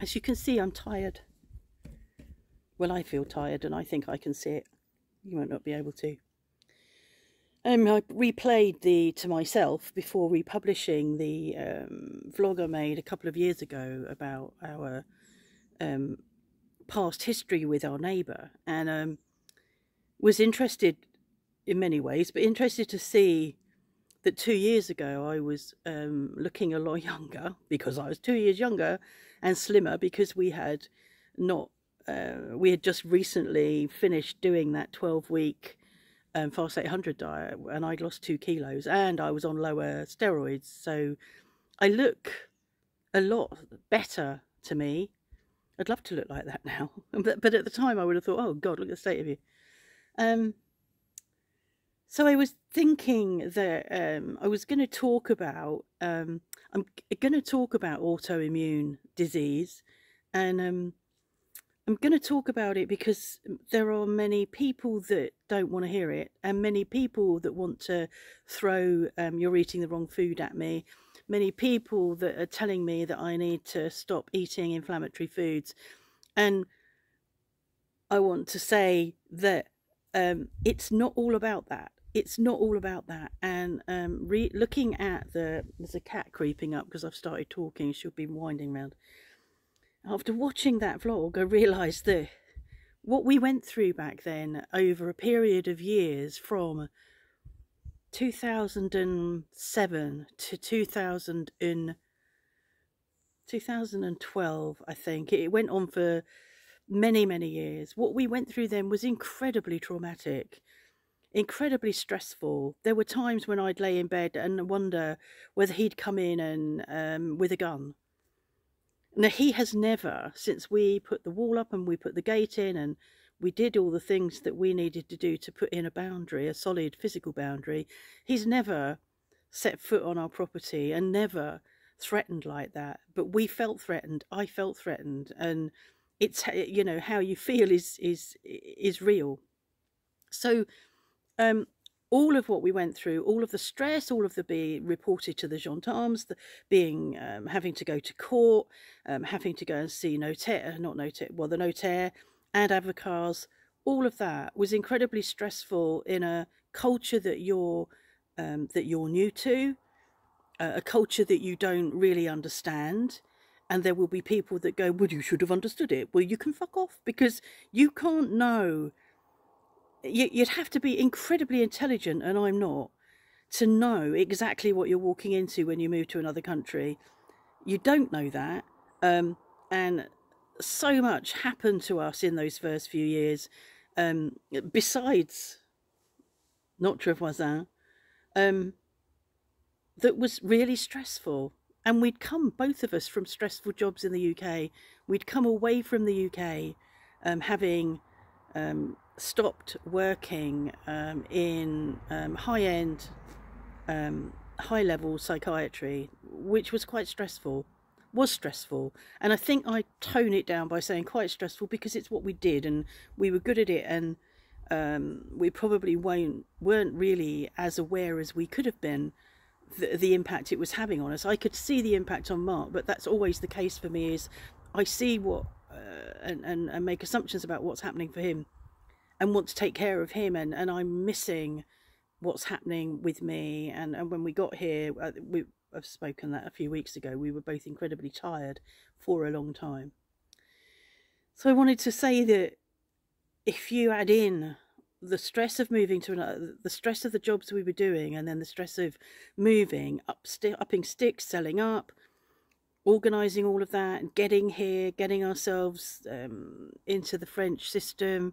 as you can see, I'm tired. Well, I feel tired and I think I can see it. You might not be able to. Um, I replayed the to myself before republishing the um, vlog I made a couple of years ago about our um, past history with our neighbour and um, was interested in many ways, but interested to see that two years ago I was um, looking a lot younger because I was two years younger and slimmer because we had not uh, we had just recently finished doing that 12 week um, fast 800 diet and I'd lost two kilos and I was on lower steroids. So I look a lot better to me. I'd love to look like that now but, but at the time I would have thought oh god look at the state of you. Um, so I was thinking that um, I was going to talk about um, I'm going to talk about autoimmune disease and um, I'm going to talk about it because there are many people that don't want to hear it and many people that want to throw um, you're eating the wrong food at me. Many people that are telling me that I need to stop eating inflammatory foods. And I want to say that um, it's not all about that. It's not all about that. And um, looking at the, there's a cat creeping up because I've started talking, she'll be winding round after watching that vlog, I realised that what we went through back then over a period of years from 2007 to 2000 in 2012, I think. It went on for many, many years. What we went through then was incredibly traumatic, incredibly stressful. There were times when I'd lay in bed and wonder whether he'd come in and um, with a gun now, he has never, since we put the wall up and we put the gate in and we did all the things that we needed to do to put in a boundary, a solid physical boundary, he's never set foot on our property and never threatened like that. But we felt threatened. I felt threatened. And it's, you know, how you feel is, is, is real. So, um, all of what we went through, all of the stress, all of the being reported to the gendarmes, the being um, having to go to court, um, having to go and see notaire, not notaire, well, the notaire and avocats, all of that was incredibly stressful in a culture that you're um, that you're new to, uh, a culture that you don't really understand. And there will be people that go, well, you should have understood it. Well, you can fuck off because you can't know you'd have to be incredibly intelligent, and I'm not, to know exactly what you're walking into when you move to another country. You don't know that. Um, and so much happened to us in those first few years, um, besides Notre Voisin, um, that was really stressful. And we'd come, both of us, from stressful jobs in the UK. We'd come away from the UK um, having um, stopped working um, in um, high-end, um, high-level psychiatry, which was quite stressful, was stressful. And I think I tone it down by saying quite stressful because it's what we did and we were good at it and um, we probably won't, weren't really as aware as we could have been the, the impact it was having on us. I could see the impact on Mark, but that's always the case for me is I see what uh, and, and, and make assumptions about what's happening for him and want to take care of him and, and I'm missing what's happening with me. And, and when we got here uh, we, I've spoken that a few weeks ago we were both incredibly tired for a long time. So I wanted to say that if you add in the stress of moving to another, the stress of the jobs we were doing, and then the stress of moving, up, st upping sticks, selling up, organising all of that, and getting here, getting ourselves um, into the French system,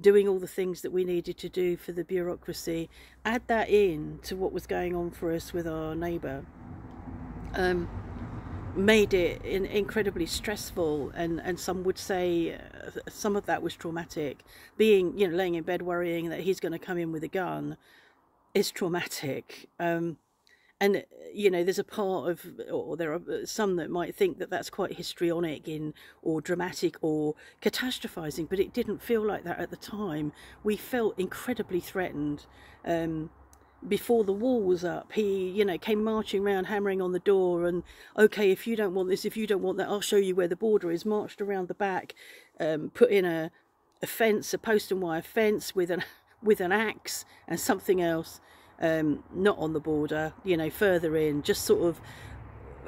doing all the things that we needed to do for the bureaucracy, add that in to what was going on for us with our neighbour, um, made it in, incredibly stressful. And, and some would say uh, some of that was traumatic. Being, you know, laying in bed worrying that he's going to come in with a gun is traumatic. Um, and you know there's a part of or there are some that might think that that's quite histrionic in or dramatic or catastrophizing but it didn't feel like that at the time. We felt incredibly threatened um, before the wall was up, he, you know, came marching around, hammering on the door, and okay, if you don't want this, if you don't want that, I'll show you where the border is. Marched around the back, um, put in a, a fence, a post and wire fence with an with an axe and something else, um, not on the border, you know, further in, just sort of,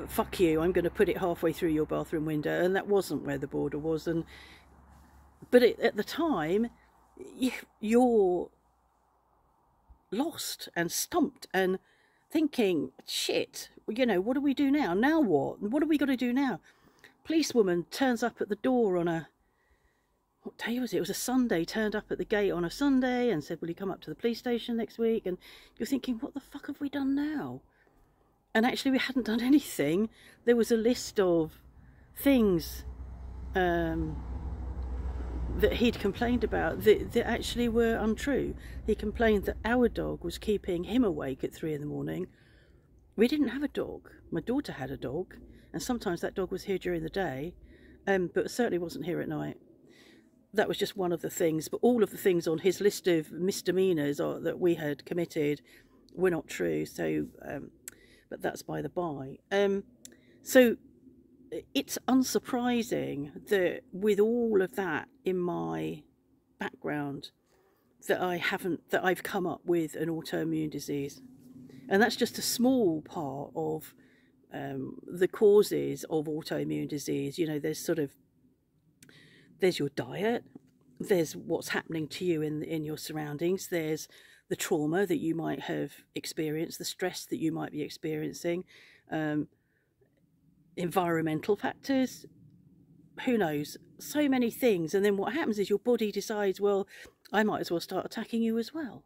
fuck you, I'm going to put it halfway through your bathroom window, and that wasn't where the border was, and but it, at the time, you're lost and stumped and thinking, shit, you know, what do we do now? Now what? What are we going to do now? Policewoman turns up at the door on a, what day was it? It was a Sunday, turned up at the gate on a Sunday and said, will you come up to the police station next week? And you're thinking, what the fuck have we done now? And actually we hadn't done anything. There was a list of things um, that he'd complained about that, that actually were untrue. He complained that our dog was keeping him awake at three in the morning. We didn't have a dog. My daughter had a dog, and sometimes that dog was here during the day, um, but certainly wasn't here at night. That was just one of the things, but all of the things on his list of misdemeanours that we had committed were not true. So, um, but that's by the by. Um, so it's unsurprising that with all of that in my background that I haven't that I've come up with an autoimmune disease and that's just a small part of um, the causes of autoimmune disease you know there's sort of there's your diet there's what's happening to you in in your surroundings there's the trauma that you might have experienced the stress that you might be experiencing um, environmental factors, who knows, so many things. And then what happens is your body decides, well, I might as well start attacking you as well.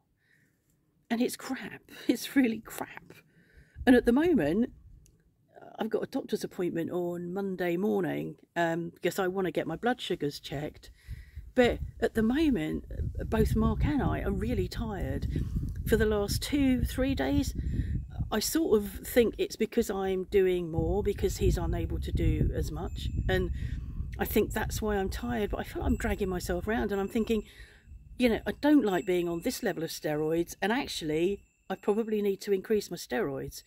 And it's crap. It's really crap. And at the moment, I've got a doctor's appointment on Monday morning um, because I want to get my blood sugars checked. But at the moment, both Mark and I are really tired. For the last two, three days, I sort of think it's because I'm doing more because he's unable to do as much. And I think that's why I'm tired. But I feel like I'm dragging myself around and I'm thinking, you know, I don't like being on this level of steroids. And actually, I probably need to increase my steroids.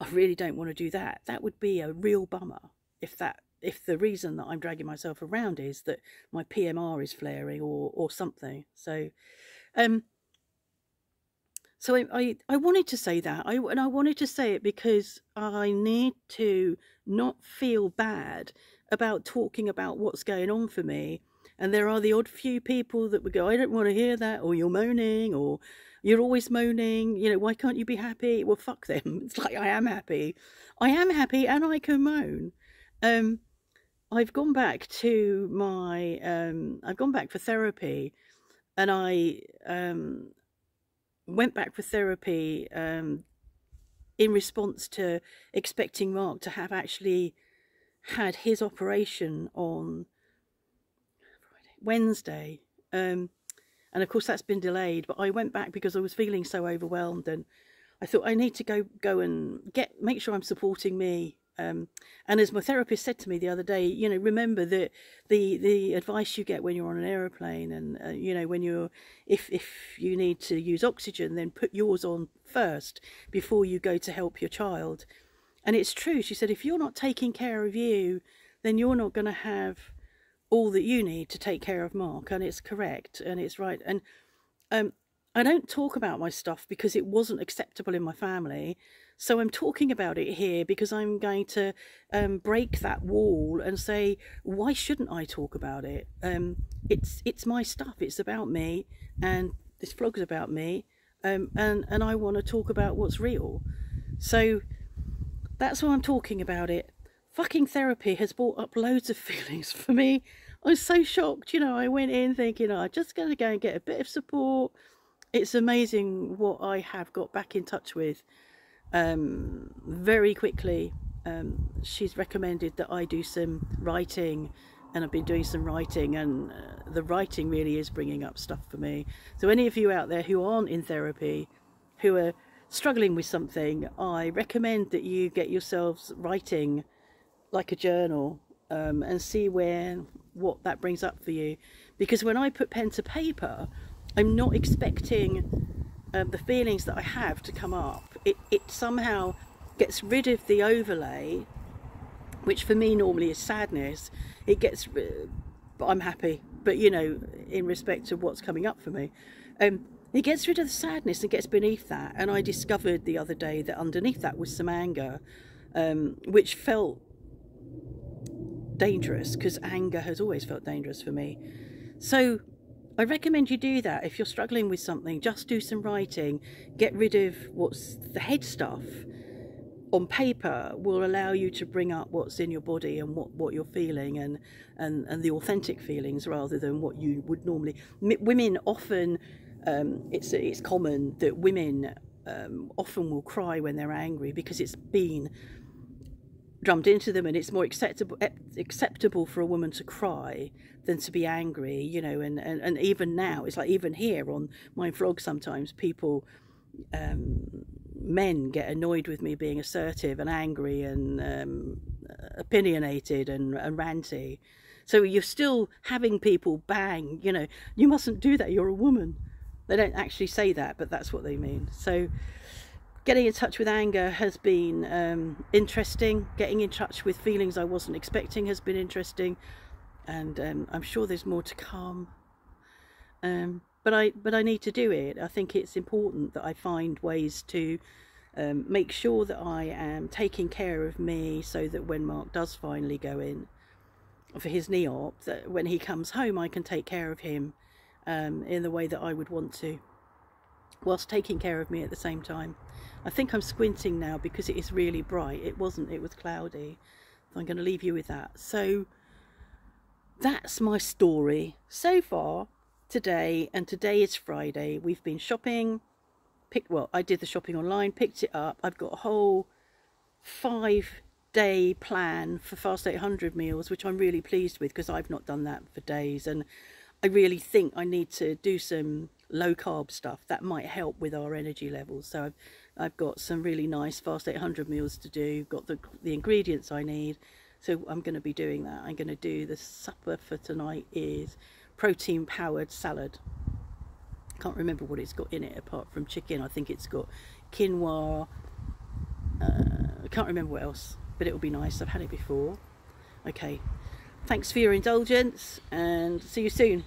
I really don't want to do that. That would be a real bummer if that if the reason that I'm dragging myself around is that my PMR is flaring or or something. So um so I, I, I, wanted to say that, I, and I wanted to say it because I need to not feel bad about talking about what's going on for me. And there are the odd few people that would go, I don't want to hear that, or you're moaning, or you're always moaning, you know, why can't you be happy? Well, fuck them. It's like, I am happy. I am happy and I can moan. Um, I've gone back to my, um, I've gone back for therapy and I, um, went back for therapy um, in response to expecting Mark to have actually had his operation on Wednesday. Um, and of course that's been delayed, but I went back because I was feeling so overwhelmed and I thought I need to go go and get make sure I'm supporting me um, and as my therapist said to me the other day, you know, remember that the the advice you get when you're on an aeroplane, and uh, you know, when you're if if you need to use oxygen, then put yours on first before you go to help your child. And it's true. She said, if you're not taking care of you, then you're not going to have all that you need to take care of Mark. And it's correct, and it's right. And um, I don't talk about my stuff because it wasn't acceptable in my family. So I'm talking about it here because I'm going to um, break that wall and say, why shouldn't I talk about it? Um, it's it's my stuff. It's about me, and this vlog's about me, um, and and I want to talk about what's real. So that's why I'm talking about it. Fucking therapy has brought up loads of feelings for me. I was so shocked. You know, I went in thinking, oh, I'm just going to go and get a bit of support. It's amazing what I have got back in touch with um, very quickly um, she's recommended that I do some writing and I've been doing some writing and uh, the writing really is bringing up stuff for me. So any of you out there who aren't in therapy, who are struggling with something, I recommend that you get yourselves writing like a journal um, and see where what that brings up for you. Because when I put pen to paper, I'm not expecting um, the feelings that I have to come up, it, it somehow gets rid of the overlay, which for me normally is sadness. It gets, but I'm happy, but you know, in respect to what's coming up for me. Um, it gets rid of the sadness and gets beneath that. And I discovered the other day that underneath that was some anger, um, which felt dangerous because anger has always felt dangerous for me. So I recommend you do that if you're struggling with something. Just do some writing, get rid of what's the head stuff on paper will allow you to bring up what's in your body and what, what you're feeling and, and, and the authentic feelings rather than what you would normally. women often um, it's it's common that women um, often will cry when they're angry because it's been drummed into them and it's more acceptable acceptable for a woman to cry than to be angry you know and, and, and even now it's like even here on my vlog sometimes people um, men get annoyed with me being assertive and angry and um, opinionated and, and ranty. So you're still having people bang you know. You mustn't do that you're a woman. They don't actually say that, but that's what they mean. So getting in touch with anger has been um, interesting. Getting in touch with feelings I wasn't expecting has been interesting. And um, I'm sure there's more to come. Um, but I but I need to do it. I think it's important that I find ways to um, make sure that I am taking care of me so that when Mark does finally go in for his knee op, that when he comes home I can take care of him um, in the way that I would want to, whilst taking care of me at the same time. I think I'm squinting now because it is really bright. It wasn't, it was cloudy. So I'm going to leave you with that. So that's my story so far today. And today is Friday. We've been shopping. Picked, well, I did the shopping online, picked it up. I've got a whole five day plan for Fast 800 meals, which I'm really pleased with because I've not done that for days. And I really think I need to do some low carb stuff that might help with our energy levels. So I've, I've got some really nice fast 800 meals to do, got the, the ingredients I need. So I'm going to be doing that. I'm going to do the supper for tonight is protein powered salad. Can't remember what it's got in it apart from chicken. I think it's got quinoa. Uh, I can't remember what else, but it'll be nice. I've had it before. Okay, Thanks for your indulgence and see you soon.